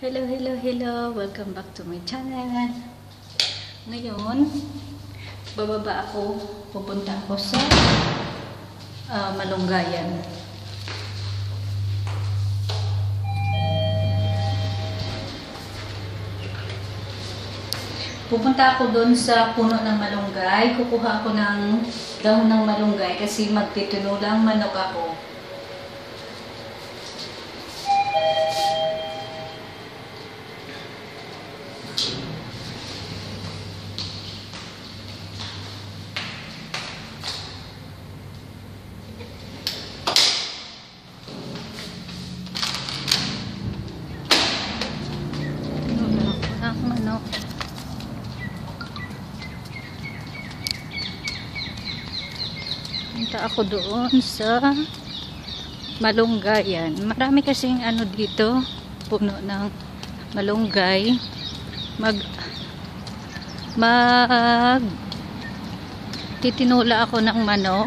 Hello, hello, hello! Welcome back to my channel. Ngayon, bababa ako, pupunta ako sa ah, Malunggayan. Pupunta ako doon sa puno ng malunggay. Kukuha ako ng dahon ng malunggay kasi magtitinulang manok ako. Manok. Punta ako doon sa malunggayan. Marami kasing ano dito, puno ng malunggay. Mag mag titinula ako ng manok.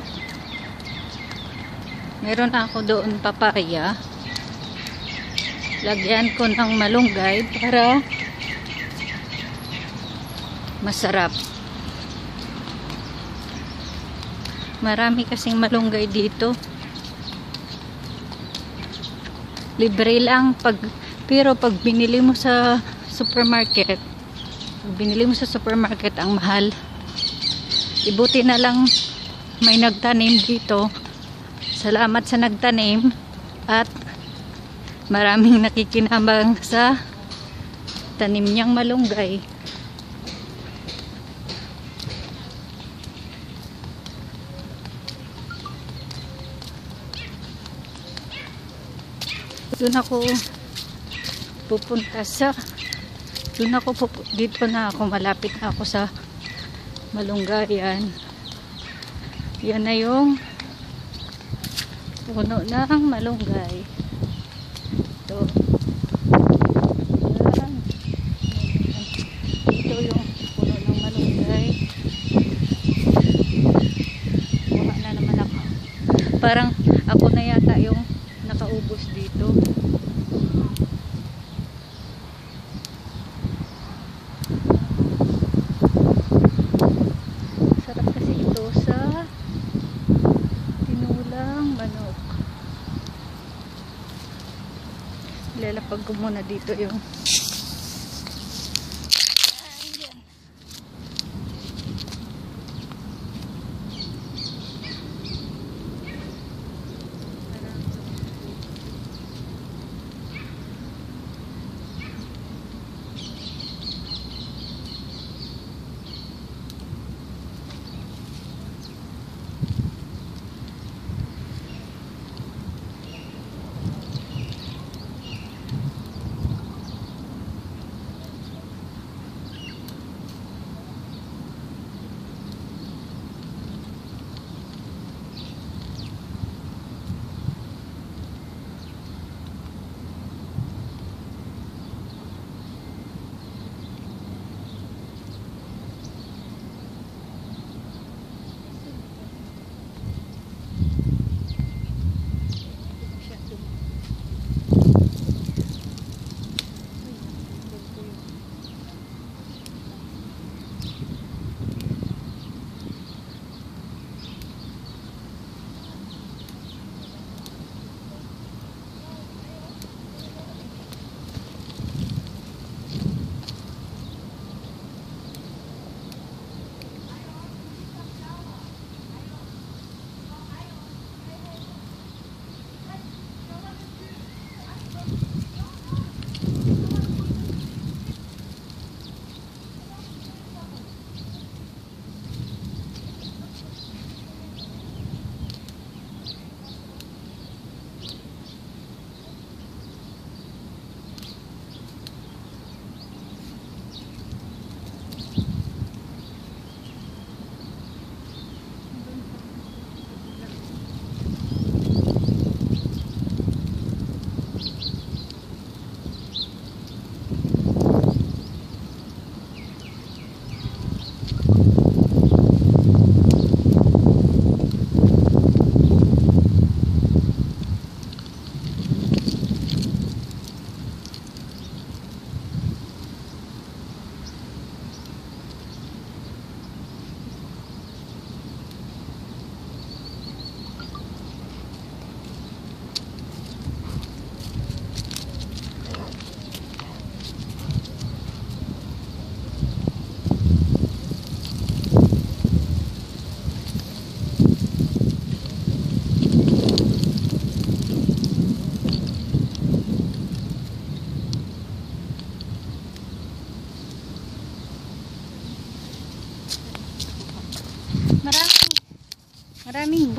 Meron ako doon papaya. Lagyan ko ng malunggay para masarap. Marami kasing malunggay dito. Libre lang pag pero pag binili mo sa supermarket, pag binili mo sa supermarket ang mahal. Ibuti na lang may nagtanim dito. Salamat sa nagtanim at maraming nakikinabang sa tanim niyang malunggay. Doon ako pupunta sa doon ako dito na ako malapit na ako sa malunggayan. Yan na yung puno ng malunggay. Ito. Yan. Ito yung puno ng malunggay. Kuha na naman ako. Parang ako na yata yung nakaubos dito. Sarap kasi ito sa tinulang manok. Lalapag ko muna dito yung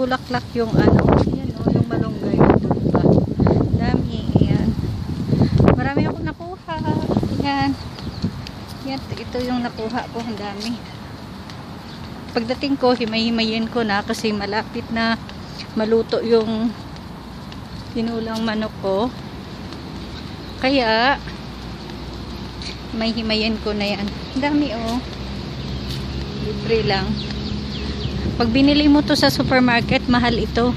bulaklak yung ano. Yan o, yung malunggay. Dami. Yan. Marami ako nakuha. Yan. Yan, ito yung nakuha ko. Ang dami. Pagdating ko, himay-himayin ko na kasi malapit na maluto yung tinulang manok ko. Kaya, may himayin ko na yan. Dami oh. Libre lang. Pag binili mo to sa supermarket, mahal ito.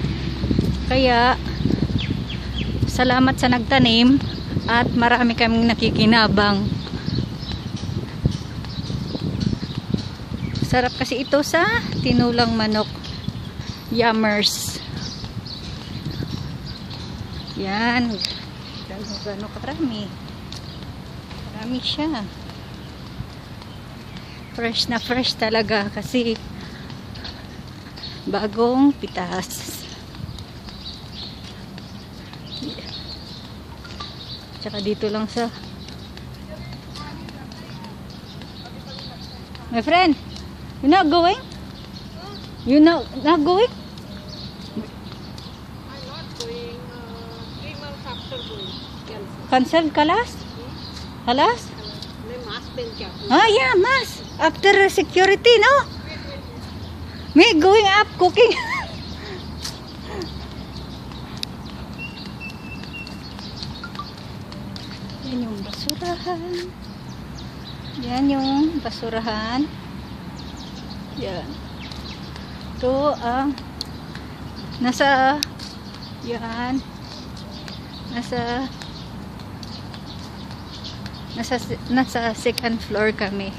Kaya, salamat sa nagtanim at marami kaming nakikinabang. Sarap kasi ito sa tinulang manok. Yummers. Yan. Gano'n karami. Marami siya. Fresh na fresh talaga kasi bagong pitas tsaka dito lang sa my friend you not going? you not, not going? I'm not going uh, three months after going cancel kalas? Hmm. kalas? may mask din kya ah yeah mask after security no? Me going up cooking. Yan yung basurahan. Yan yung basurahan. Yan. Ito ang nasa yan nasa nasa nasa second floor kami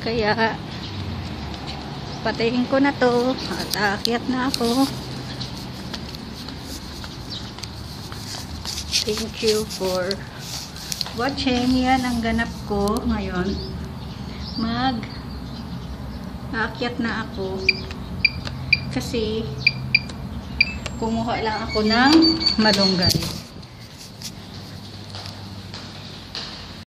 kaya patayin ko na to. At aakyat na ako. Thank you for watching. Yan ang ganap ko ngayon. Mag aakyat na ako. Kasi kumuha lang ako ng malunggay